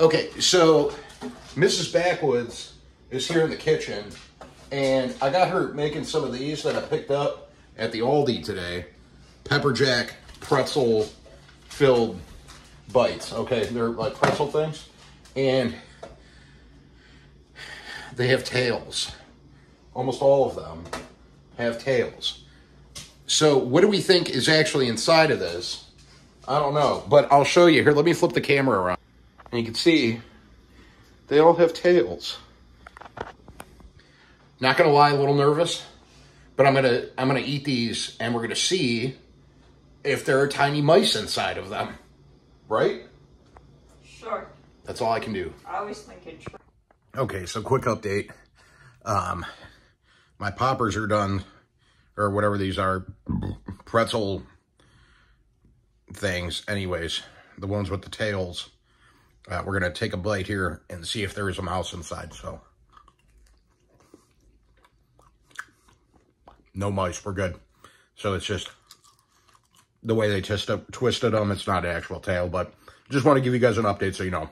Okay, so Mrs. Backwoods is here in the kitchen, and I got her making some of these that I picked up at the Aldi today. Pepper jack pretzel filled bites. Okay, they're like pretzel things, and they have tails. Almost all of them have tails. So what do we think is actually inside of this? I don't know, but I'll show you. Here, let me flip the camera around. And you can see they all have tails. Not gonna lie, a little nervous, but I'm gonna I'm gonna eat these and we're gonna see if there are tiny mice inside of them. Right? Sure. That's all I can do. I always think it's Okay, so quick update. Um, my poppers are done, or whatever these are, pretzel things. Anyways, the ones with the tails. Uh, we're going to take a bite here and see if there is a mouse inside, so. No mice, we're good. So it's just the way they twist up, twisted them. It's not an actual tail, but just want to give you guys an update so you know.